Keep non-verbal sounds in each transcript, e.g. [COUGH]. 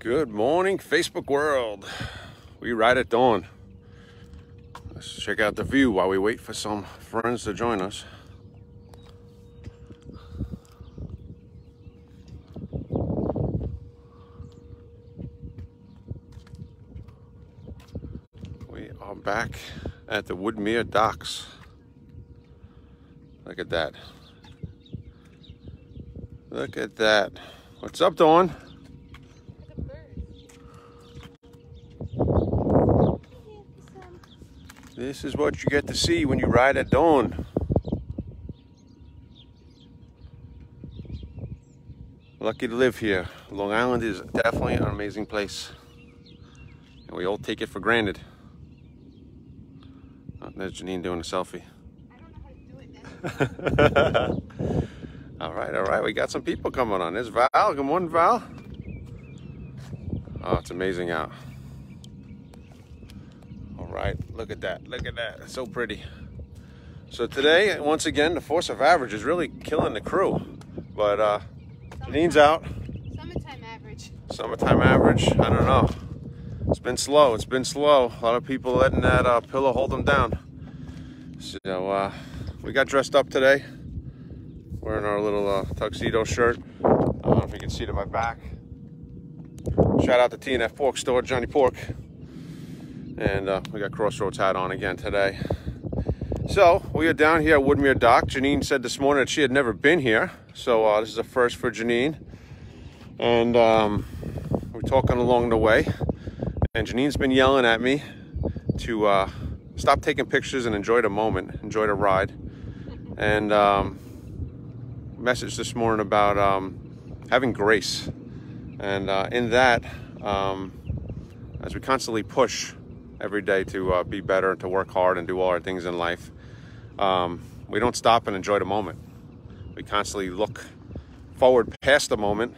Good morning, Facebook world. We ride at dawn. Let's check out the view while we wait for some friends to join us. We are back at the Woodmere docks. Look at that. Look at that. What's up, Dawn? This is what you get to see when you ride at dawn. Lucky to live here. Long Island is definitely an amazing place. And we all take it for granted. Oh, there's Janine doing a selfie. [LAUGHS] all right, all right. We got some people coming on. There's Val. Good morning, Val. Oh, it's amazing out. Right, look at that. Look at that. It's so pretty. So today, once again, the force of average is really killing the crew. But uh, Janine's out. Summertime average. Summertime average, I don't know. It's been slow. It's been slow. A lot of people letting that uh, pillow hold them down. So uh, we got dressed up today. Wearing our little uh, tuxedo shirt. I don't know if you can see it at my back. Shout out to TNF Pork Store, Johnny Pork. And uh, we got Crossroads hat on again today. So we are down here at Woodmere Dock. Janine said this morning that she had never been here. So uh, this is a first for Janine. And um, we're talking along the way. And Janine's been yelling at me to uh, stop taking pictures and enjoy the moment, enjoy the ride. And um, message this morning about um, having grace. And uh, in that, um, as we constantly push every day to uh, be better, and to work hard and do all our things in life, um, we don't stop and enjoy the moment. We constantly look forward past the moment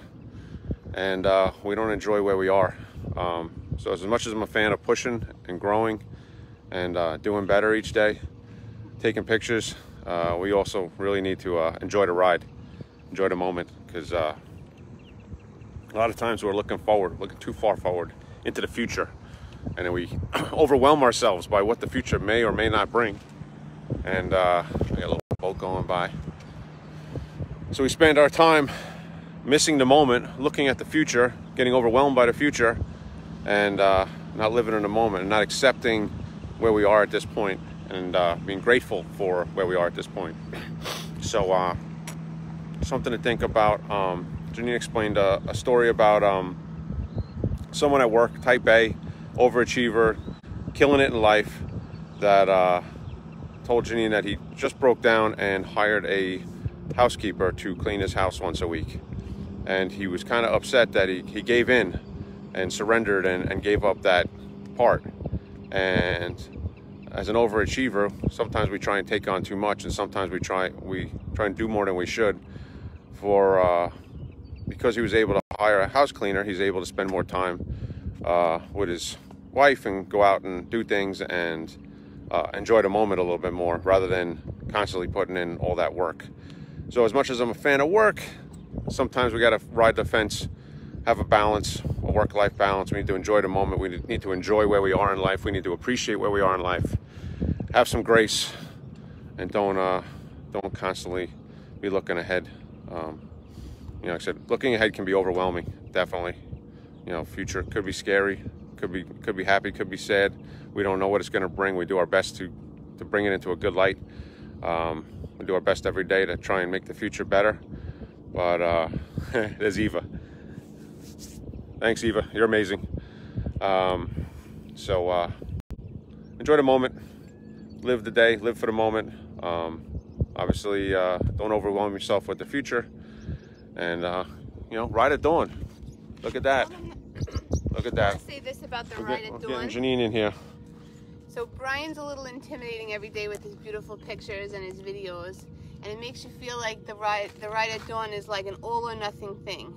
and uh, we don't enjoy where we are. Um, so as much as I'm a fan of pushing and growing and uh, doing better each day, taking pictures, uh, we also really need to uh, enjoy the ride, enjoy the moment, because uh, a lot of times we're looking forward, looking too far forward into the future, and then we [CLEARS THROAT] overwhelm ourselves by what the future may or may not bring. And uh, I got a little boat going by. So we spend our time missing the moment, looking at the future, getting overwhelmed by the future, and uh, not living in the moment, and not accepting where we are at this point, and uh, being grateful for where we are at this point. [CLEARS THROAT] So, uh, something to think about. Um, Janine explained a, a story about um, someone at work, type A, overachiever, killing it in life, that uh, told Janine that he just broke down and hired a housekeeper to clean his house once a week. And he was kind of upset that he, he gave in and surrendered and, and gave up that part. And as an overachiever, sometimes we try and take on too much, and sometimes we try we try and do more than we should. For uh, because he was able to hire a house cleaner, he's able to spend more time uh, with his wife and go out and do things and uh, enjoy the moment a little bit more, rather than constantly putting in all that work. So, as much as I'm a fan of work, sometimes we got to ride the fence, have a balance, a work-life balance. We need to enjoy the moment. We need to enjoy where we are in life. We need to appreciate where we are in life. Have some grace, and don't uh, don't constantly be looking ahead. Um, you know, like I said, looking ahead can be overwhelming. Definitely, you know, future could be scary, could be could be happy, could be sad. We don't know what it's going to bring. We do our best to to bring it into a good light. Um, we do our best every day to try and make the future better. But uh, [LAUGHS] there's Eva. Thanks, Eva. You're amazing. Um, so uh, enjoy the moment. Live the day. Live for the moment. Um, obviously, uh, don't overwhelm yourself with the future. And uh, you know, ride at dawn. Look at that. Look at that. Say this about the We're, ride get, at we're dawn. getting Janine in here. So Brian's a little intimidating every day with his beautiful pictures and his videos, and it makes you feel like the ride the ride at dawn is like an all or nothing thing.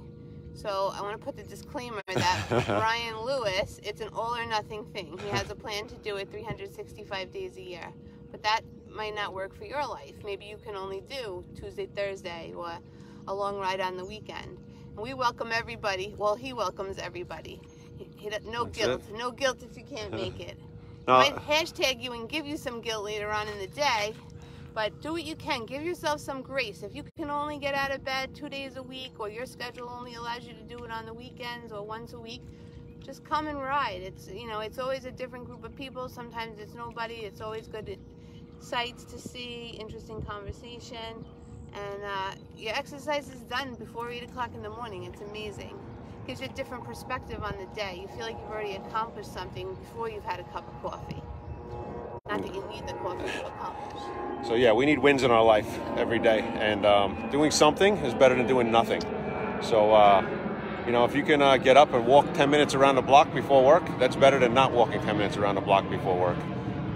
So I want to put the disclaimer that [LAUGHS] Brian Lewis, it's an all or nothing thing. He has a plan to do it 365 days a year, but that might not work for your life. Maybe you can only do Tuesday, Thursday, or a long ride on the weekend. We welcome everybody. Well, he welcomes everybody. No That's guilt. it. No guilt if you can't make it. No, [LAUGHS] Might hashtag you and give you some guilt later on in the day, but do what you can. Give yourself some grace. If you can only get out of bed two days a week, or your schedule only allows you to do it on the weekends or once a week, just come and ride. It's you know it's always a different group of people. Sometimes it's nobody. It's always good sights to see, interesting conversation, and uh, your exercise is done before eight o'clock in the morning. It's amazing. Gives you a different perspective on the day. You feel like you've already accomplished something before you've had a cup of coffee. Not that you need the coffee to accomplish. So yeah, we need wins in our life every day, and um, doing something is better than doing nothing. So uh, you know, if you can uh, get up and walk 10 minutes around the block before work, that's better than not walking 10 minutes around the block before work.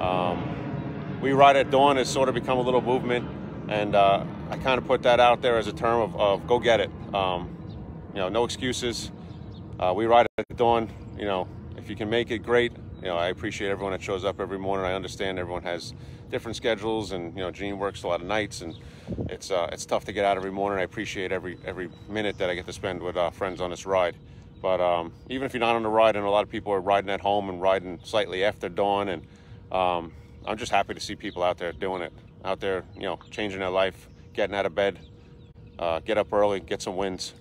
Um, we ride at dawn has sort of become a little movement, and uh, I kind of put that out there as a term of, of go get it. Um, you know, no excuses. Uh, we ride at dawn. You know, if you can make it, great. You know, I appreciate everyone that shows up every morning. I understand everyone has different schedules, and you know, Gene works a lot of nights, and it's uh, it's tough to get out every morning. I appreciate every every minute that I get to spend with uh, friends on this ride. But um, even if you're not on the ride, and a lot of people are riding at home and riding slightly after dawn, and um, I'm just happy to see people out there doing it, out there, you know, changing their life, getting out of bed, uh, get up early, get some wins,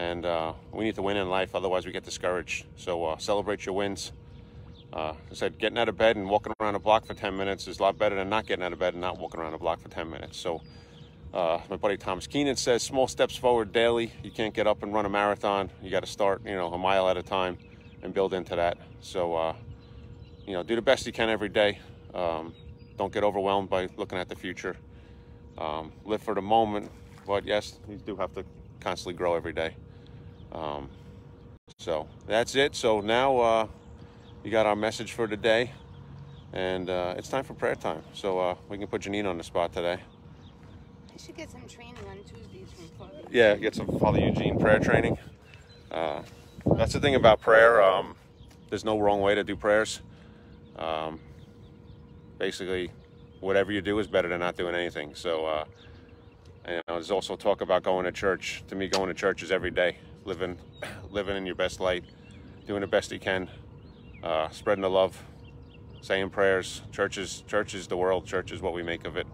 and uh, we need to win in life. Otherwise, we get discouraged. So uh, celebrate your wins. Uh, I said getting out of bed and walking around a block for 10 minutes is a lot better than not getting out of bed and not walking around a block for 10 minutes. So uh, my buddy Thomas Keenan says small steps forward daily. You can't get up and run a marathon. You got to start, you know, a mile at a time and build into that. So, uh, you know, do the best you can every day. Um, don't get overwhelmed by looking at the future. Um, live for the moment, but yes, you do have to constantly grow every day. Um, so that's it. So now uh, you got our message for today, and uh, it's time for prayer time. So uh, we can put Janine on the spot today. I should get some training on Tuesdays from Father. Yeah, get some Father Eugene prayer training. Uh, that's the thing about prayer. Um, there's no wrong way to do prayers. Um, basically, whatever you do is better than not doing anything. So, uh, and, you know, there's also talk about going to church. To me, going to church is every day, living, [COUGHS] living in your best light, doing the best you can, uh, spreading the love, saying prayers. Church is, church is the world. Church is what we make of it.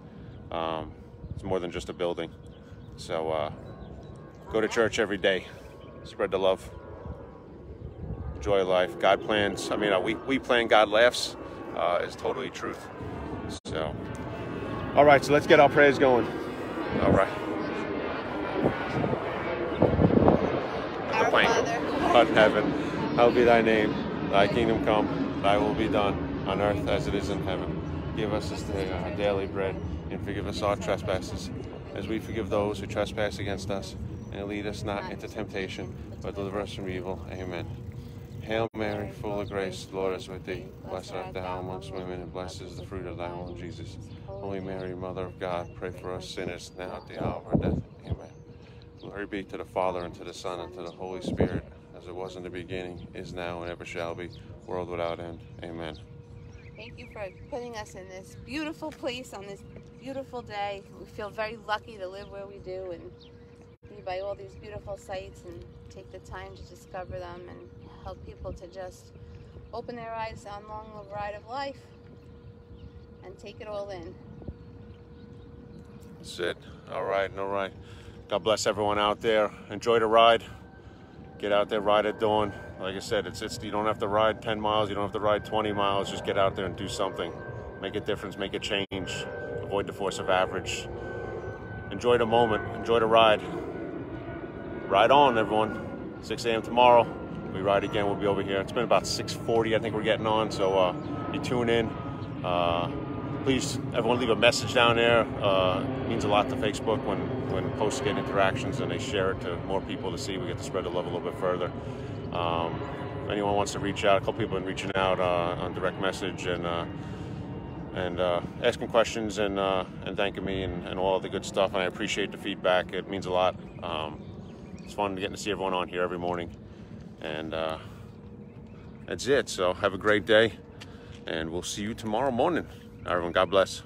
Um, it's more than just a building. So, uh, go to church every day, spread the love, enjoy life. God plans. I mean, uh, we we plan. God laughs. Uh, is totally truth. So, all right. So let's get our prayers going. All right. Our plane. Father. In heaven, hallowed be thy name. Thy kingdom come. Thy will be done on earth as it is in heaven. Give us this day our daily bread, and forgive us our trespasses, as we forgive those who trespass against us. And lead us not into temptation, but deliver us from evil. Amen. Hail Mary, full of grace, the Lord is with thee. Blessed art thou amongst women, and blessed is the fruit of thy womb, Jesus. Holy Mary, Mother of God, pray for us sinners, now at the hour of our death. Amen. Glory be to the Father, and to the Son, and to the Holy Spirit, as it was in the beginning, is now, and ever shall be, world without end. Amen. Thank you for putting us in this beautiful place on this beautiful day. We feel very lucky to live where we do and be by all these beautiful sights and take the time to discover them and help people to just open their eyes on long ride of life and take it all in. That's it. All right, all right. God bless everyone out there. Enjoy the ride. Get out there, ride at dawn. Like I said, it's it's you don't have to ride 10 miles, you don't have to ride 20 miles. Just get out there and do something. Make a difference, make a change. Avoid the force of average. Enjoy the moment, enjoy the ride. Ride on, everyone. 6 a.m. tomorrow. We ride again. We'll be over here. It's been about 6:40, I think we're getting on. So uh, you tune in. Uh, please, everyone, leave a message down there. Uh, it means a lot to Facebook when when posts get interactions and they share it to more people to see. We get to spread the love a little bit further. Um, if anyone wants to reach out, a couple people have been reaching out uh, on direct message and uh, and uh, asking questions and uh, and thanking me and, and all the good stuff. And I appreciate the feedback. It means a lot. Um, it's fun getting to see everyone on here every morning. And uh, that's it. So have a great day, and we'll see you tomorrow morning. Everyone, God bless.